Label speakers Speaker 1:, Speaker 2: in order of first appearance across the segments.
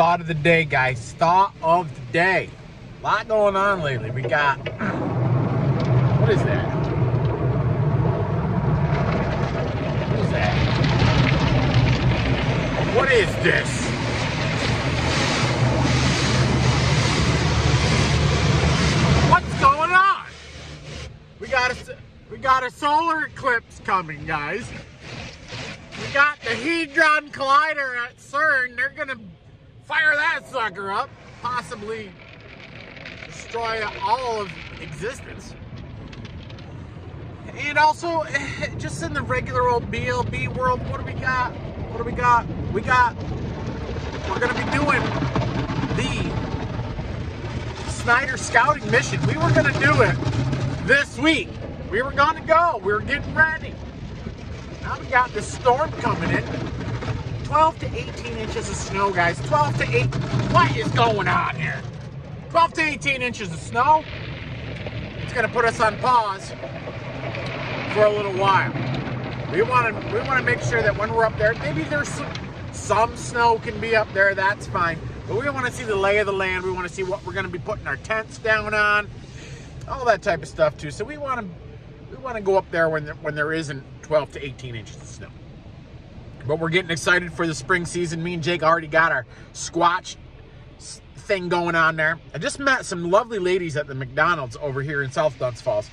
Speaker 1: thought of the day, guys. Thought of the day. A lot going on lately. We got. What is that? What is that? What is this? What's going on? We got a we got a solar eclipse coming, guys. We got the Hadron Collider at CERN. They're gonna fire that sucker up, possibly destroy all of existence. And also, just in the regular old BLB world, what do we got? What do we got? We got, we're gonna be doing the Snyder scouting mission. We were gonna do it this week. We were gonna go. We were getting ready. Now we got this storm coming in. 12 to 18 inches of snow, guys. 12 to 8. What is going on here? 12 to 18 inches of snow. It's gonna put us on pause for a little while. We want to we want to make sure that when we're up there, maybe there's some, some snow can be up there. That's fine. But we want to see the lay of the land. We want to see what we're going to be putting our tents down on, all that type of stuff too. So we want to we want to go up there when there, when there isn't 12 to 18 inches of snow. But we're getting excited for the spring season. Me and Jake already got our Squatch thing going on there. I just met some lovely ladies at the McDonald's over here in South Duns Falls.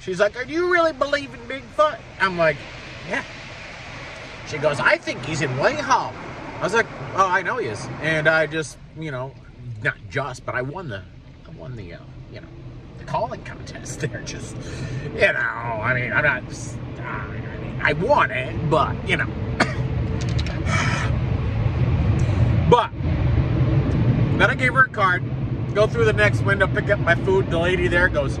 Speaker 1: She's like, "Do you really believe in Bigfoot?" I'm like, "Yeah." She goes, "I think he's in Whitehall." I was like, "Oh, I know he is," and I just, you know, not just, but I won the, I won the, uh, you know, the calling contest there. Just, you know, I mean, I'm not, I mean, I won it, but you know, but then I gave her a card. Go through the next window, pick up my food. The lady there goes,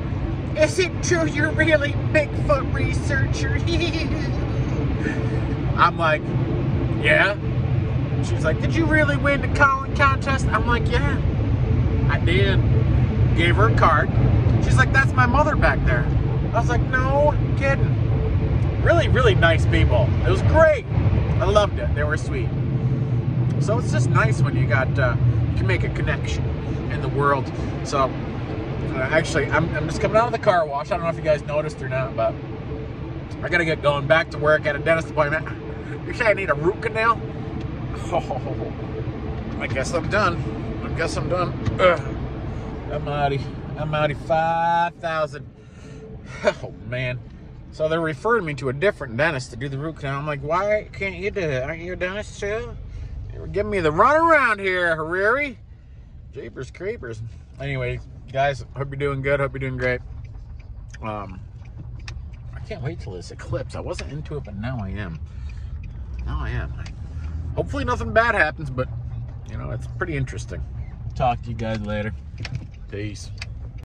Speaker 1: "Is it true you're really Bigfoot researcher?" I'm like, "Yeah." She's like, "Did you really win the calling contest?" I'm like, "Yeah, I did." Gave her a card. She's like, "That's my mother back there." I was like, "No kidding." Really, really nice people. It was great. I loved it. They were sweet. So it's just nice when you got uh, you can make a connection in the world. So uh, actually, I'm, I'm just coming out of the car wash. I don't know if you guys noticed or not, but I gotta get going back to work at a dentist appointment. You say I need a root canal? Oh, I guess I'm done. I guess I'm done. Ugh. I'm outie. I'm outie. Five thousand. Oh man. So they're referring me to a different dentist to do the root canal. I'm like, why can't you do it? Aren't you a dentist too? You were giving me the runaround here, Hariri. Jeepers creepers. Anyway, guys, hope you're doing good. Hope you're doing great. Um, I can't wait till this eclipse. I wasn't into it, but now I am. Now I am. Hopefully nothing bad happens, but you know, it's pretty interesting. Talk to you guys later. Peace.